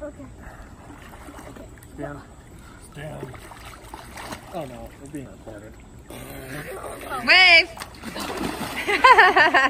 Okay. okay. Stand. Stand. Oh no, we're being recorded. Wave.